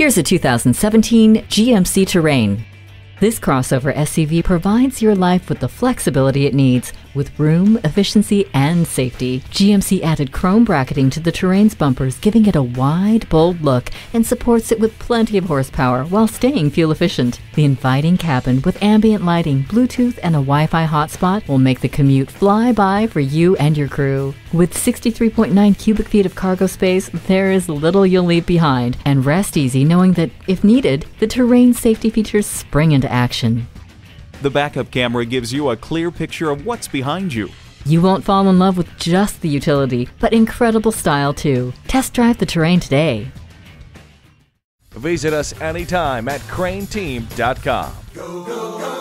Here's a 2017 GMC Terrain. This crossover SUV provides your life with the flexibility it needs, with room, efficiency, and safety. GMC added chrome bracketing to the Terrain's bumpers, giving it a wide, bold look, and supports it with plenty of horsepower while staying fuel efficient. The inviting cabin with ambient lighting, Bluetooth, and a Wi Fi hotspot will make the commute fly by for you and your crew. With 63.9 cubic feet of cargo space, there is little you'll leave behind, and rest easy knowing that, if needed, the Terrain safety features spring into action. The backup camera gives you a clear picture of what's behind you. You won't fall in love with just the utility, but incredible style too. Test drive the terrain today. Visit us anytime at crainteam.com. Go, go, go.